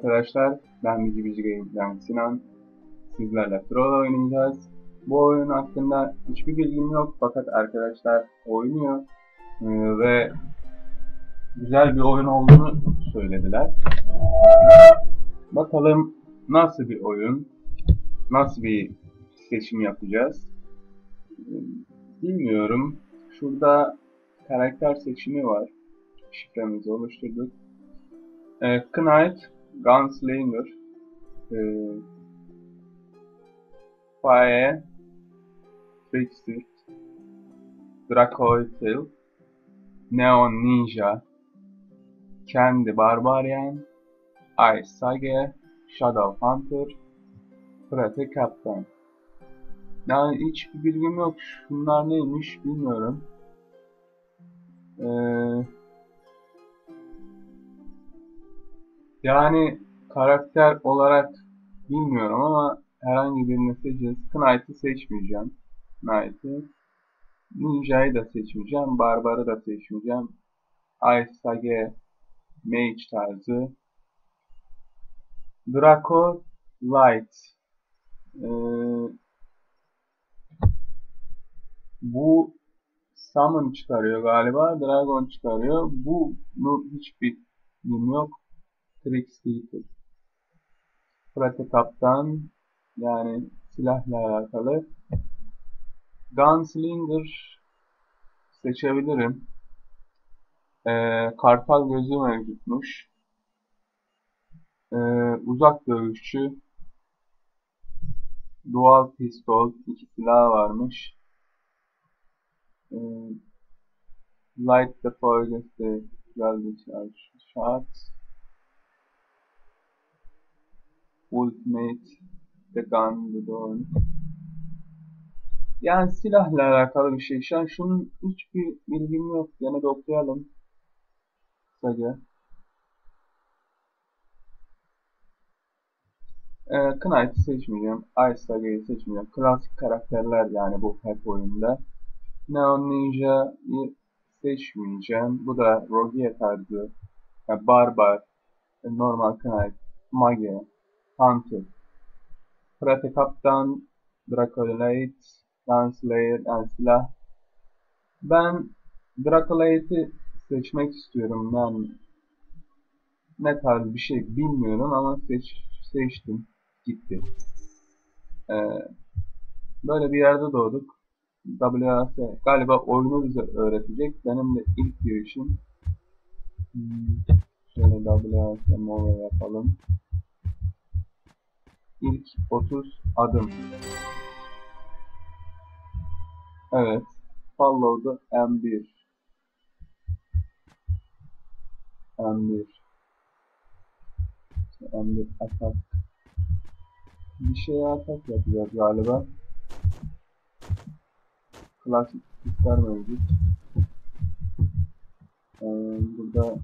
arkadaşlar, ben Bici Bici Games'den Sinan. Sizlerle Troll oynayacağız. Bu oyun hakkında hiçbir bilgim yok fakat arkadaşlar oynuyor ee, ve güzel bir oyun olduğunu söylediler. Bakalım nasıl bir oyun, nasıl bir seçim yapacağız. Ee, bilmiyorum. Şurada karakter seçimi var. Şifremizi oluşturduk. E, Knight, Gunslinger, e, Fire, Trickster, Dracoitil, Neon Ninja, Kendi Barbarian, Ice Sage, Shadow Hunter, Prate Captain. Yani hiçbir bilgim yok. Şunlar neymiş bilmiyorum. Eee Yani karakter olarak bilmiyorum ama herhangi birini seçeceğiz. Knight'ı seçmeyeceğim. Knight'ı. Ninja'yı da seçmeyeceğim. Barbar'ı da seçmeyeceğim. Ice Sage Mage tarzı. Draco Light. Ee, bu Summon çıkarıyor galiba. Dragon çıkarıyor. Bunu hiçbir bilgim yok. Trix Vehicle. Prate Kaptan yani silahla alakalı. Gunslinger seçebilirim. Ee, kartal gözü mevcutmuş. Ee, uzak dövüşçü. Dual pistol. iki silah varmış. Ee, light the forest the charge shots. Ultimate, The Gun, The Dawn. Yani silahla alakalı bir şey. Şu an şunun hiçbir bilgim yok. Yine de okuyalım. Kısaca. Ee, Knight'ı seçmeyeceğim. Ice Saga'yı seçmeyeceğim. Klasik karakterler yani bu hep oyunda. Neon Ninja'yı seçmeyeceğim. Bu da Rogue tarzı. Yani Barbar, normal Knight, Mage, Hunter, Karate Kaptan, Dracolite, Gunslayer, yani. Ben Dracolite'i seçmek istiyorum. Ben ne tarz bir şey bilmiyorum ama seç, seçtim. Gitti. Ee, böyle bir yerde doğduk. WAS galiba oyunu bize öğretecek. Benim de ilk girişim. Hmm, şöyle WAS Mova yapalım. İlk 30 adım. Evet. Follow'da M1. M1. M1 atak. Bir şeye atak yapacağız galiba. Klasik ister mevcut. Ee, burada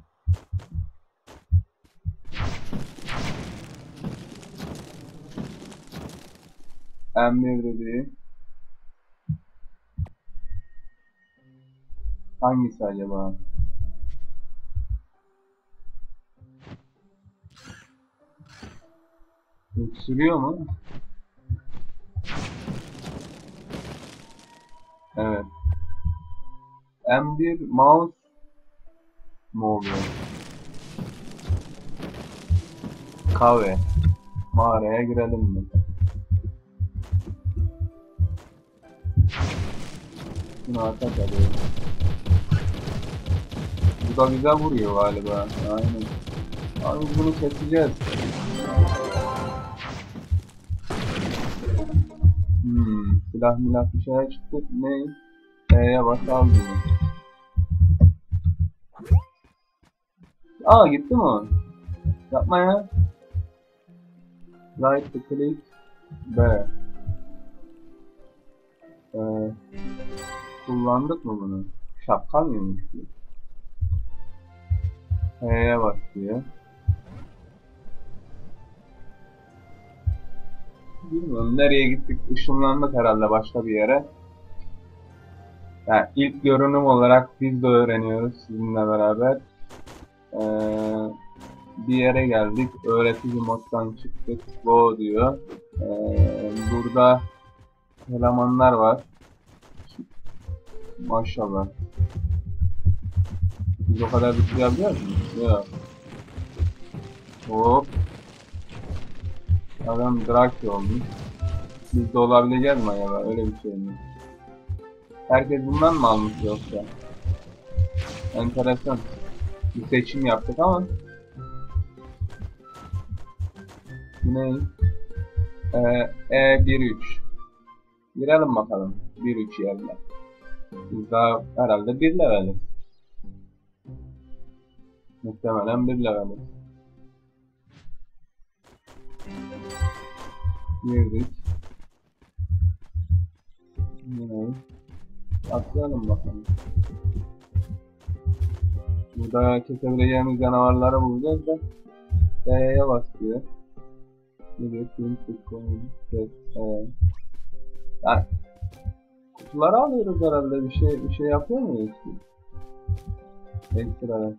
M1 dediği hangisi acaba? Öksürüyor mu? Evet. M1 mouse mu oluyor? Kahve. Mağaraya girelim mi? Şunu atak alıyor. Bu da güzel vuruyor galiba. Aynen. Abi bunu keseceğiz. Hmm, silah milah bir şey çıktı. Ne? E'ye bunu. Aa gitti mi? Yapma ya. Right click B. Ee, kullandık mı bunu? Şapka mıymış bu? H'ye bas diyor. Bilmiyorum nereye gittik ışınlandık herhalde başka bir yere. Yani ilk görünüm olarak biz de öğreniyoruz sizinle beraber. Ee, bir yere geldik. Öğretici moddan çıktık. Go diyor. Ee, burada elemanlar var. Maşallah. Biz o kadar bir şey yapıyor muyuz? Yok. Hop. Adam Draki olmuş. Biz de olabileceğiz mi acaba? Öyle bir şey mi? Herkes bundan mı almış yoksa? Enteresan. Bir seçim yaptık ama. Bu ne? Ee, E13. Girelim bakalım. 1-3 yerine. Biz daha herhalde 1 leveliz. Muhtemelen 1 leveliz. Girdik. Yine atlayalım bakalım. Burada kesebileceğimiz canavarları bulacağız da D'ye basıyor. Film Sıkkonu. Ses. Evet. Yani kutuları alıyoruz herhalde. Bir şey bir şey yapıyor muyuz? Ekstra.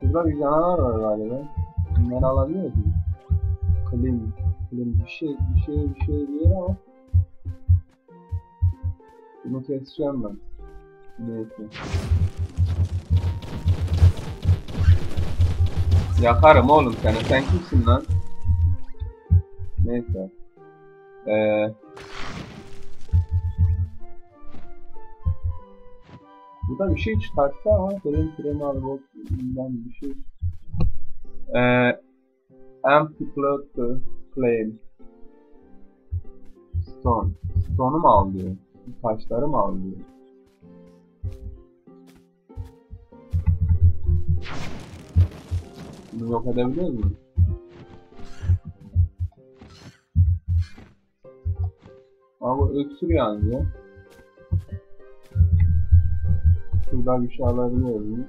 Şurada bir canavar var galiba. Bunları alabiliyor muyuz? Klim, klim bir şey, bir şey, bir şey diyor ama bunu keseceğim ben. Neyse. Yakarım oğlum seni. Sen kimsin lan? Neyse. Ee, burada bir şey çıkarttı ama benim alıp ben bir şey ee, Amplified Claim Stone Stone'u mu al diyor? Taşları mı al diyor? Bunu yok edebiliyor muyuz? Ama bu öksürüyor anca. Şurada bir şey alabiliyor muyuz?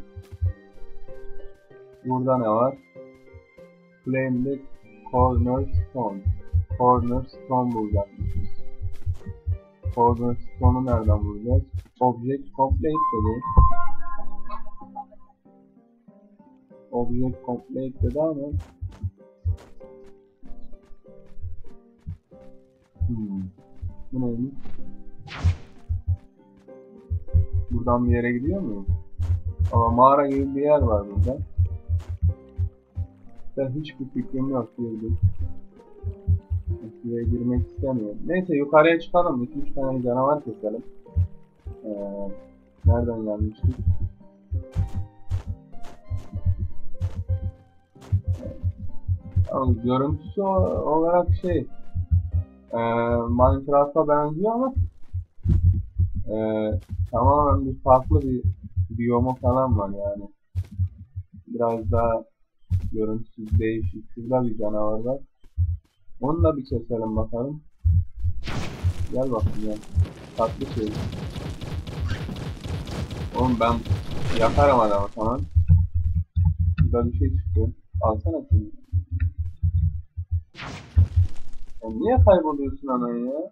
Burada ne var? Claim'de Corner Stone. Corner Stone bulacakmışız. Corner Stone'u nereden bulacağız? Object Complete dedi. Object Complete dedi ama Hmm. Bu neymiş? Buradan bir yere gidiyor muyum? Ama mağara gibi bir yer var burada. Ben hiçbir fikrim yok girdim. Buraya girmek istemiyorum. Neyse yukarıya çıkalım. 2-3 tane canavar keselim. Ee, nereden gelmiştik? Yalnız görüntüsü olarak şey e, Minecraft'a benziyor ama e, tamamen bir farklı bir biyomu falan var yani. Biraz daha görüntüsü değişik. Şurada bir canavar var. Onu da bir keselim bakalım. Gel bakayım gel. Tatlı şey. Oğlum ben yakarım adamı tamam. Burada bir şey çıktı. Alsana şunu. Ya niye kayboluyorsun ana ya?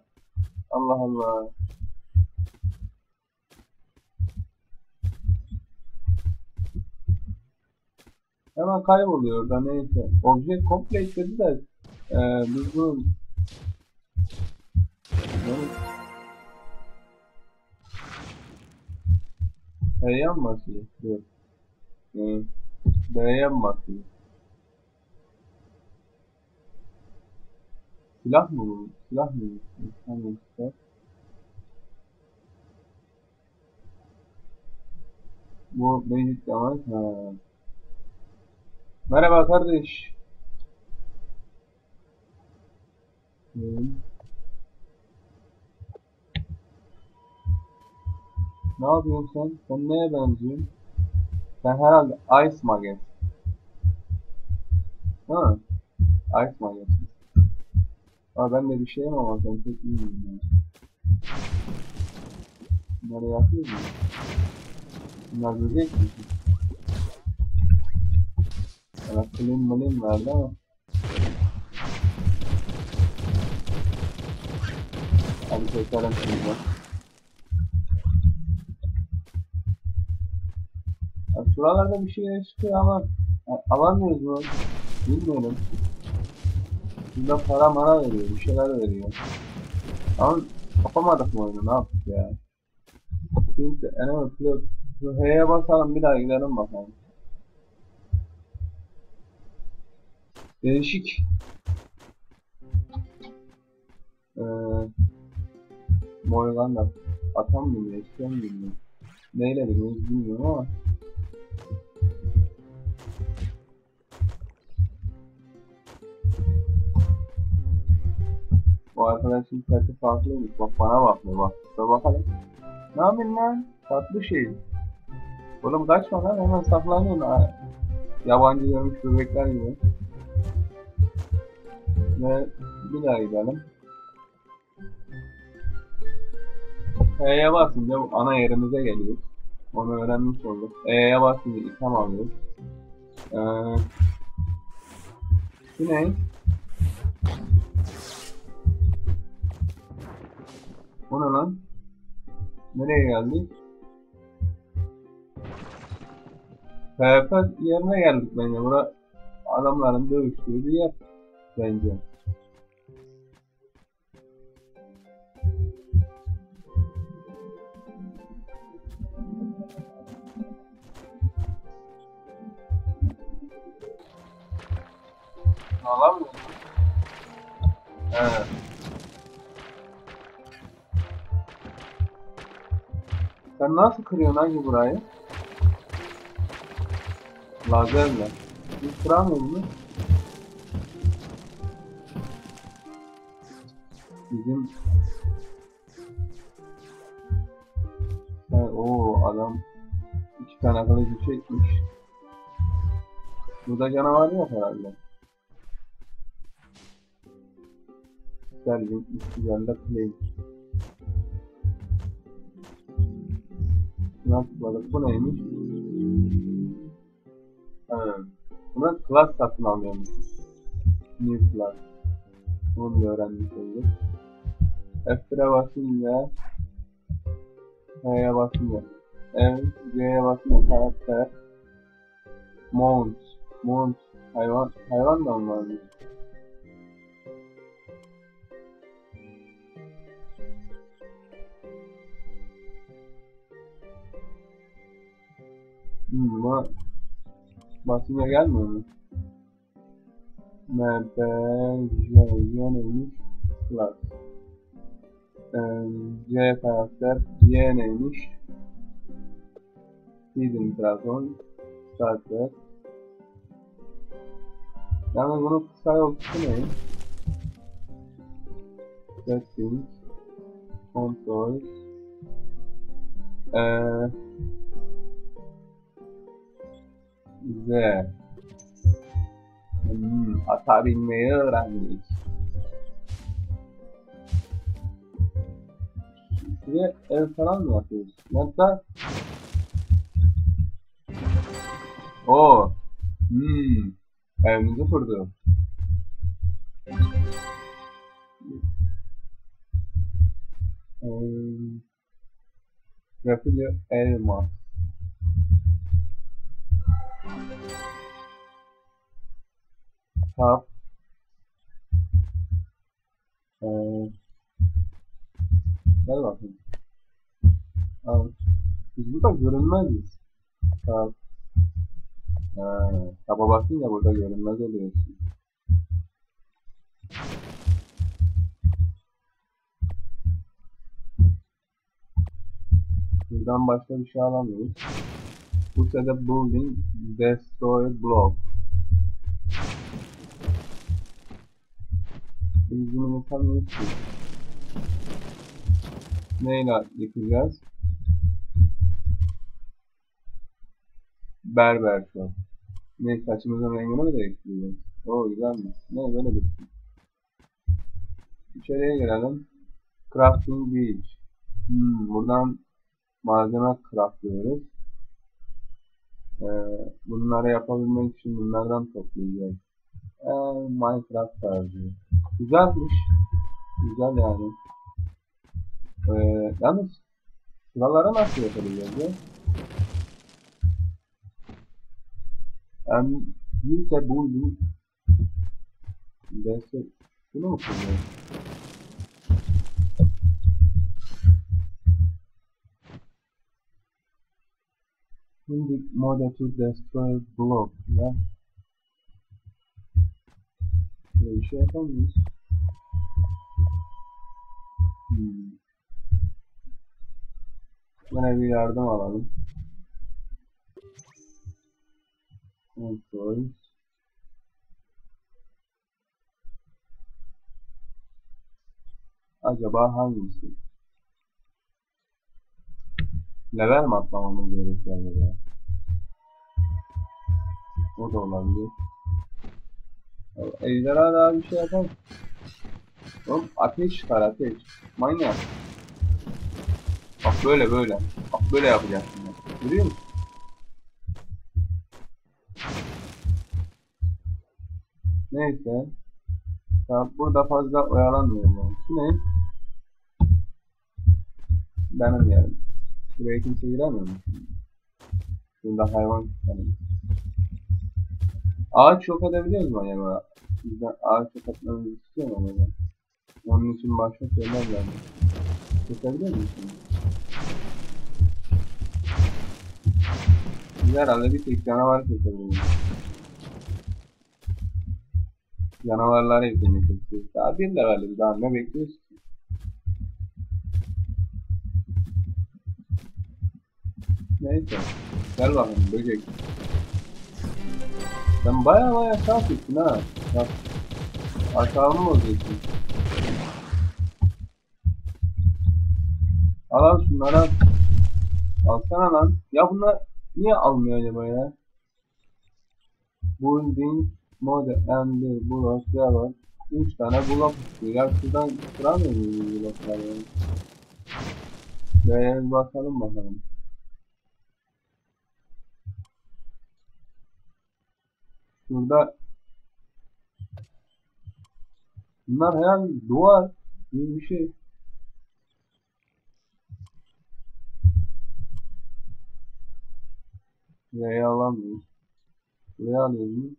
Allah Allah. Hemen kayboluyor da neyse. Object complete dedi de ee, biz bu Yani... B'ye mi basıyor? B'ye mi basıyor? Silah mı bu? Silah mı bu? Tamam işte. Bu Magic Damage. Ha. Merhaba kardeş. Hmm. Ne yapıyorsun sen? Sen neye benziyorsun? Sen herhalde Ice Maget. Ha? Ice Maget. Aa ben de bir şeyim ama sen pek bilmiyorum ya. Bunları yapıyor mu? Bunlar böcek mi? Bana clean malin verdi ama. Hadi keselim şimdi. Şuralarda bir şeyler çıkıyor ama alamıyoruz mu? Bilmiyorum. Burada para mara veriyor, bir şeyler veriyor. Ama kapamadık mı oyunu, ne yaptık ya? Şimdi enemy. Şu H'ye basalım bir daha gidelim bakalım. Değişik. Ee, Moylan da atam mı bilmiyor, istiyor mu bilmiyor. Neyle biliyoruz bilmiyorum ama. Bu arkadaşın sesi farklıymış. Bak bana bakmıyor bak. Dur bakalım. Ne yapayım lan? Tatlı şey. Oğlum kaçma lan hemen saklanıyorsun ha. Yabancı görmüş bebekler gibi. Ve bir daha gidelim. E'ye basınca ana yerimize geliyor. Onu öğrenmiş olduk. E'ye basınca item alıyoruz. Ee, bu ne? Bu ne lan? Nereye geldik? PvP yerine geldik bence. Bura adamların dövüştüğü bir yer bence. Alamıyor musun? Evet. Sen nasıl kırıyorsun hangi burayı? Lazerle. Biz kıramıyor mu? Bizim... Ha, oo adam iki tane kılıcı çekmiş. Burada canavar yok herhalde. Sterling, güzel de play. Nasıl balık? Bu neymiş? Ha. Buna class satın alıyormuş. New class. Bunu da öğrenmiş olduk. F1'e basınca H'ye basınca F, C'ye basınca karakter Mount Mount Hayvan Hayvan da mı varmış? Buna basınca gelmiyor mu? MP, neymiş? Class. C karakter, Y neymiş? Dragon, Starter. Yani bunun kısa yol kısı ne? Settings, Controls, ee, Z. Hmm, ata binmeyi öğrendik. Şuraya ev falan mı yapıyoruz? Hatta Oo. Hmm. Evimizi kurdu. Hmm. Refugio Elmas. Tap. Ee, gel bakayım. Al. Biz burada görünmeziz. Tap. Ha, taba basınca burada görünmez oluyorsun. Buradan başka bir şey alamıyoruz. Bu sefer building destroy block. Biz bunu yapamıyoruz ki. Neyle yıkacağız? Berber shop. Ne saçımızın rengini mi değiştireceğiz? Oo güzelmiş. Ne böyle dursun. İçeriye girelim. Crafting Beach. Hmm, buradan malzeme craftlıyoruz. Ee, bunları yapabilmek için bunlardan toplayacağız. Minecraft tarzı. Güzelmiş. Güzel yani. Ee, yalnız şuralara nasıl yapabiliyoruz ya? Um, use building. Bunu mu kullanıyor? Mode to destroy block. Ya. Bir şey yapamıyoruz. Hmm. Buna bir yardım alalım. Controls. Acaba hangisi? Level mi atlamamız gerekiyor acaba? O da olabilir. Ejderha daha bir şey yapalım. Oğlum ateş çıkar ateş. Manyak. Bak böyle böyle. Bak böyle yapacaksın. bak. Görüyor musun? Neyse. Tamam, burada fazla oyalanmıyorum yani. Şu ne? Benim yerim. Buraya kimse giremiyor mu? Şurada hayvan yani. Ağaç yok edebiliyoruz mu acaba? Bizden ağaç yok etmemizi istiyor mu acaba? Onun için başka şeyler geldi. Kesebilir misin? Biz herhalde bir tek canavar kesebiliriz. Canavarları hepsini kesiyoruz. Daha bir leveliz. Daha ne bekliyoruz ki? Neyse. Gel bakalım böcek. Sen baya baya şans ettin ha. Bak. Aşağımı mı bozuyorsun? Al al şunları al. Alsana lan. Ya bunlar niye almıyor acaba ya? Building mode and blok ya var. 3 tane blok istiyor. Ya şuradan kıramıyor muyuz blokları ya? Şuraya bir bakalım bakalım. Şurada Bunlar herhalde duvar bir şey. Buraya alamıyoruz. Buraya alıyoruz mu?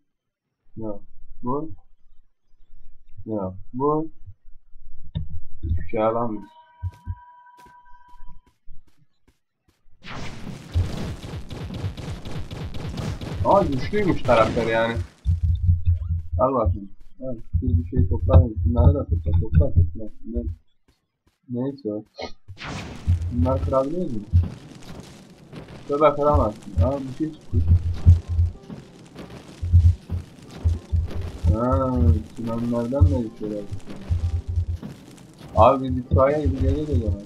Yok. Bu? Yok. Bu? Hiçbir şey alamıyoruz. Ama güçlüymüş karakter yani. Al bakayım. Evet, bir bir şey toplayalım. Bunları da topla, topla, topla. Ne? Neyse o. Bunları kırabiliyor muyum? Tövbe kıramazsın. Aa bir şey çıktı. Haa, Sinanlardan da bir çıktı. Abi biz itfaiye gibi geliyor o zaman.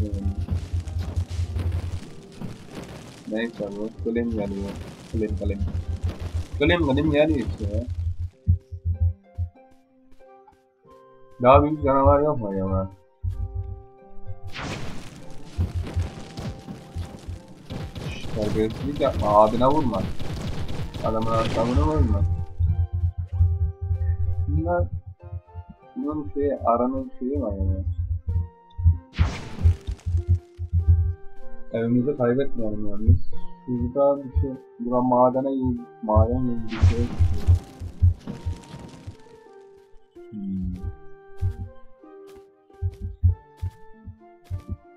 Evet. Neyse bu klim geliyor. Klim klim. Klim klim geliyor işte ya. Daha büyük canavar yok mu acaba? Terbiyesizlik yapma abine vurma. Adamın asabına vurma. Bunlar bunun şeyi aranın şeyi var yani. Evimizi kaybetmeyelim yalnız. Şurada bir şey, bura madene gibi, maden gibi bir şey. Hmm.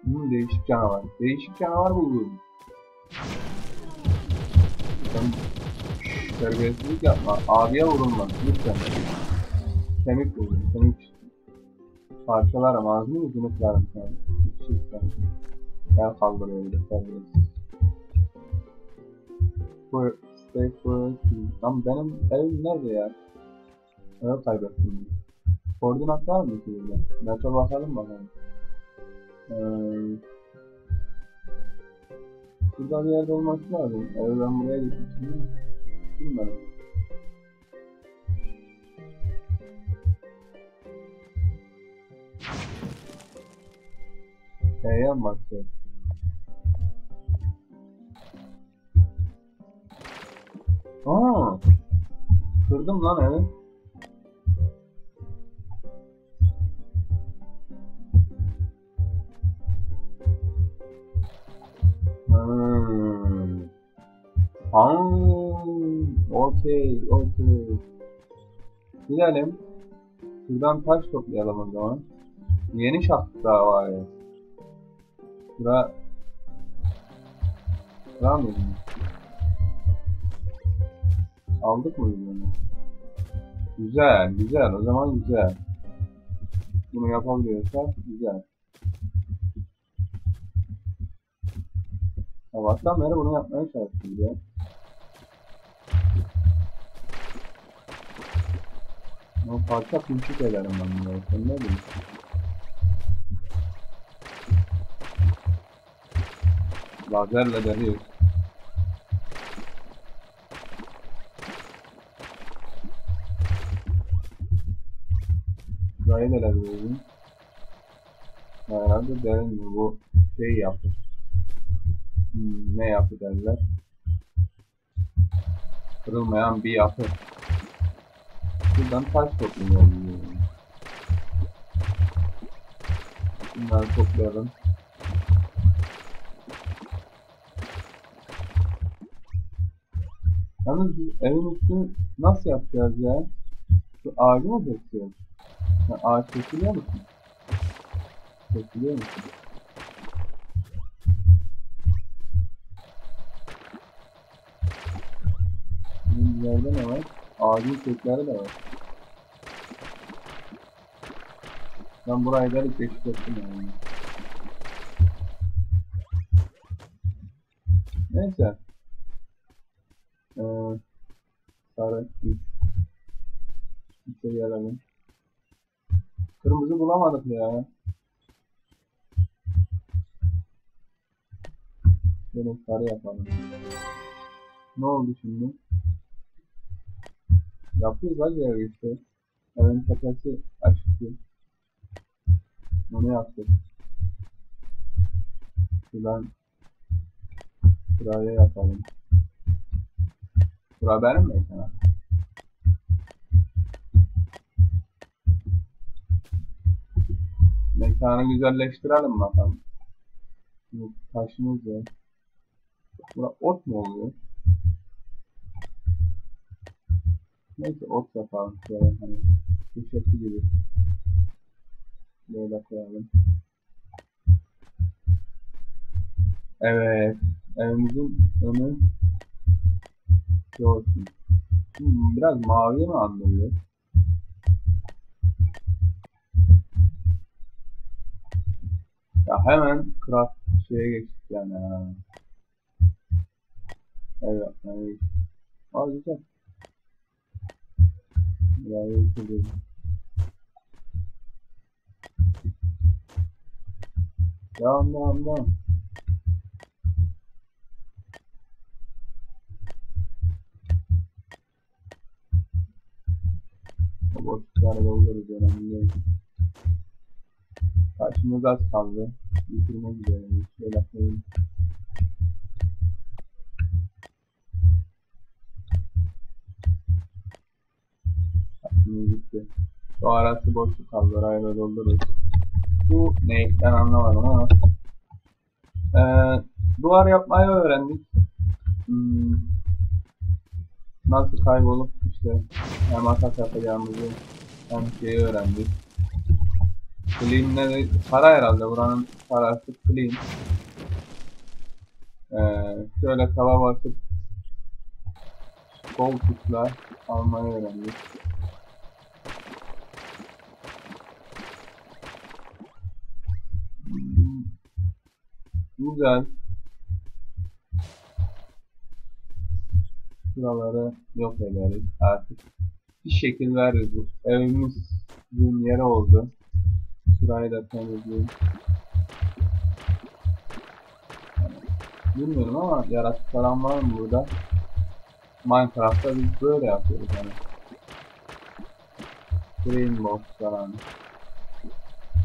Hmm, değişik canavar. Değişik canavar buldum. Sen terbiyesizlik yapma. Abiye vurulma. Lütfen. Kemik buldum. Kemik. Parçalarım. Ağzını kırarım sana. Hiç şey istemem. Ben kaldırıyor bir de terbiyesiz. Bu stay for Lan benim evim nerede ya? Ev kaybettim. Koordinat var mı ki burada? Mete bakalım bakalım. Ee, burada bir yerde olması lazım. Evi ben buraya getirdim. Bilmiyorum. E'ye mi bakacağız? Aa, kırdım lan evi. Hmm. Ha, okey, okey. Gidelim. Şuradan taş toplayalım o zaman. Yeni şaft daha var ya. Şura... Şura mıydı? Aldık mı bunu? Güzel, güzel. O zaman güzel. Bunu yapabiliyorsak güzel. Sabahtan beri bunu yapmaya çalıştım ya. Ama parça pinçik ederim ben bunları. Sen ne diyorsun? Lazerle deliyoruz. Burayı da deliyoruz. Herhalde derin mi? Bu şey yaptı. Hmm, ne yapı derler? Kırılmayan bir yapı. Buradan taş topluyor. Bunları toplayalım. Yalnız evin üstünü nasıl yapacağız ya? Şu ağacı mı kesiyoruz? Sen ağaç kesiliyor musun? Kesiliyor musun? Bizim yerde ne var? Ağacın kökleri de var. Ben burayı da keşfettim yani. Neyse. Ee, sarı ip. İpe gelelim. Kırmızı bulamadık ya. Böyle sarı yapalım. Ne oldu şimdi? Yapıyoruz hadi işte. Evin tepesi açıktı. Onu yaptık. Şuradan Şuraya yapalım. Bura mi sana? Mekanı güzelleştirelim bakalım. Şimdi taşımız var. Bura ot mu oluyor? Neyse ot yapalım şöyle hani köşesi gibi. Böyle koyalım. Evet. Evimizin önü. Hmm, biraz maviye mi andırıyor? Ya hemen craft şeye geçtik yani. Evet, evet. Aa güzel. Ya iyi ki Devam devam devam. Boşlukları doldururuz önemli değil. Taşımız az kaldı. Bitirmek üzereyiz. Şöyle koyayım. Taşımız bitti. Şu arası boşluk kaldı. Orayı da. Bu ne? Ben anlamadım ama. Ee, duvar yapmayı öğrendik. Hmm. Nasıl kaybolup işte atak yapacağımızı hem şeyi öğrendik. Clean ne de para herhalde buranın parası clean. Ee, şöyle tava basıp sol tuşla almayı öğrendik. Güzel. Şuraları yok ederiz artık. Bir şekil veririz. Evimizin yeri oldu. Şurayı da temizleyeyim. Bilmiyorum ama yaratık falan var mı burada? Minecraft'ta biz böyle yapıyoruz yani. Green box falan.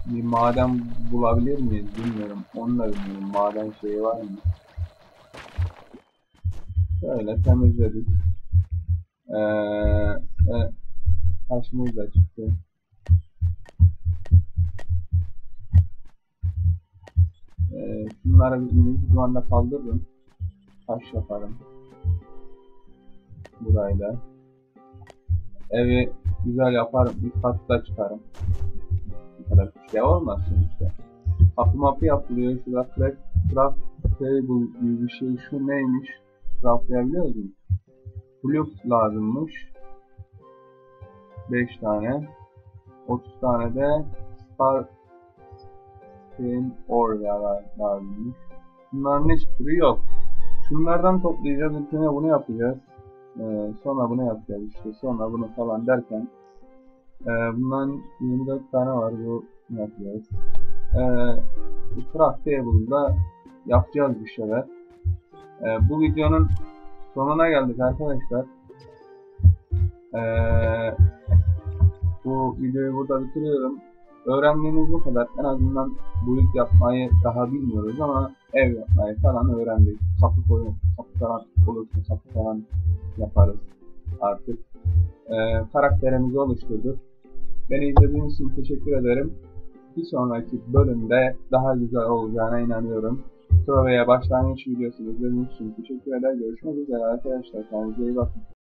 Bir maden bulabilir miyiz bilmiyorum. Onu da bilmiyorum. Maden şeyi var mı? Şöyle temizledik. Ee, ve taşımız da çıktı. Ee, şunları büyük ihtimalle kaldırırım. Taş yaparım. burayla. Evi güzel yaparım. Bir katta çıkarım. Bu kadar bir şey olmaz sonuçta. Kapı mapı yapılıyor. Şurada craft, craft table gibi bir şey. Şu neymiş? Craftlayabiliyor muyum? Blok lazımmış. 5 tane. 30 tane de Star Spin Ore lazımmış. Bunların hiçbiri yok. Şunlardan toplayacağız. İlkine bunu yapacağız. Ee, sonra bunu yapacağız işte. Sonra bunu falan derken e, bundan 24 tane var. Bu yapacağız. Ee, bu craft table'da yapacağız bir şeyler. Ee, bu videonun sonuna geldik arkadaşlar. Ee, bu videoyu burada bitiriyorum. Öğrendiğimiz bu kadar. En azından bu ilk yapmayı daha bilmiyoruz ama ev yapmayı falan öğrendik. Kapı koyun, kapı falan olursa kapı falan yaparız artık. Ee, karakterimizi oluşturduk. Beni izlediğiniz için teşekkür ederim. Bir sonraki bölümde daha güzel olacağına inanıyorum. Trova'ya başlangıç videosu izlediğiniz için teşekkür eder. Görüşmek üzere arkadaşlar. Kendinize iyi bakın.